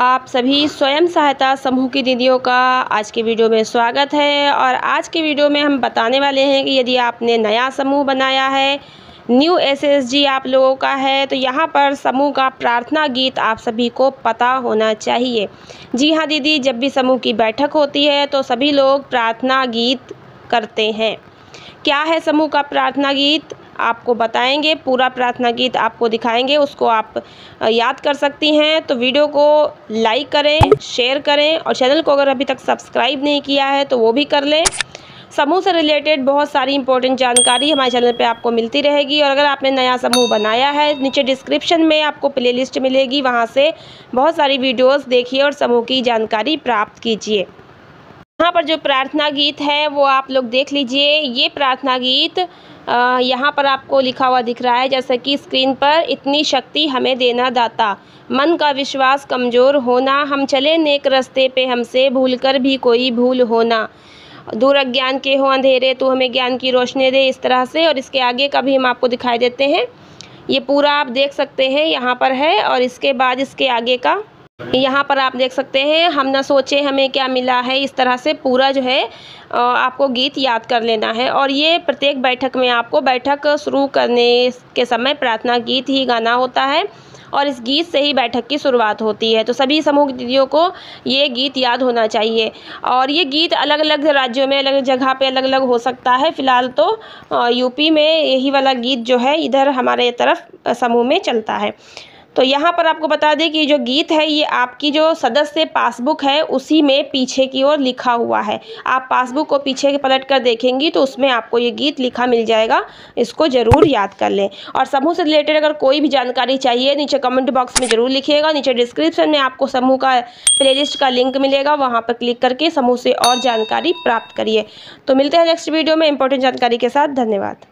आप सभी स्वयं सहायता समूह की दीदियों का आज के वीडियो में स्वागत है और आज के वीडियो में हम बताने वाले हैं कि यदि आपने नया समूह बनाया है न्यू एसएसजी आप लोगों का है तो यहाँ पर समूह का प्रार्थना गीत आप सभी को पता होना चाहिए। जी हाँ दीदी, जब भी समूह की बैठक होती है तो सभी लोग प्रार्थना गीत करते हैं। क्या है समूह का प्रार्थना गीत? आपको बताएँगे, पूरा प्रार्थना गीत आपको दिखाएँगे, उसको आप याद कर सकती हैं। तो वीडियो को लाइक करें, शेयर करें और चैनल को अगर अभी तक सब्सक्राइब नहीं किया है तो वो भी कर लें। समूह से रिलेटेड बहुत सारी इंपॉर्टेंट जानकारी हमारे चैनल पे आपको मिलती रहेगी और अगर आपने नया समूह बनाया है, नीचे डिस्क्रिप्शन में आपको प्लेलिस्ट मिलेगी, वहाँ से बहुत सारी वीडियोस देखिए और समूह की जानकारी प्राप्त कीजिए। पर जो प्रार्थना गीत है, वो आप लोग देख लीजिए। ये प्रार्थना गीत यहाँ पर आपको लिखा हुआ दिख रहा है, जैसे कि स्क्रीन पर, इतनी शक्ति हमें देना दाता। मन का विश्वास कमज़ोर होना, हम चले नेक रास्ते पे, हमसे भूल कर भी कोई भूल होना। दूर अज्ञान के हो अंधेरे तो हमें ज्ञान की रोशनी दे। इस तरह से, और इसके आगे का भी हम आपको दिखाई देते हैं। ये पूरा आप देख सकते हैं, यहाँ पर है, और इसके बाद इसके आगे का यहाँ पर आप देख सकते हैं, हम ना सोचे हमें क्या मिला है, इस तरह से पूरा जो है आपको गीत याद कर लेना है। और ये प्रत्येक बैठक में आपको बैठक शुरू करने के समय प्रार्थना गीत ही गाना होता है और इस गीत से ही बैठक की शुरुआत होती है। तो सभी समूह दीदियों को ये गीत याद होना चाहिए। और ये गीत अलग अलग राज्यों में अलग जगह पे अलग अलग हो सकता है। फ़िलहाल तो यूपी में यही वाला गीत जो है, इधर हमारे तरफ़ समूह में चलता है। तो यहाँ पर आपको बता दें कि जो गीत है, ये आपकी जो सदस्य पासबुक है, उसी में पीछे की ओर लिखा हुआ है। आप पासबुक को पीछे पलट कर देखेंगी तो उसमें आपको ये गीत लिखा मिल जाएगा। इसको ज़रूर याद कर लें। और समूह से रिलेटेड अगर कोई भी जानकारी चाहिए, नीचे कमेंट बॉक्स में ज़रूर लिखिएगा। नीचे डिस्क्रिप्शन में आपको समूह का प्ले का लिंक मिलेगा। वहाँ पर क्लिक करके समूह से और जानकारी प्राप्त करिए। तो मिलते हैं नेक्स्ट वीडियो में। इंपॉर्टेंट जानकारी के साथ धन्यवाद।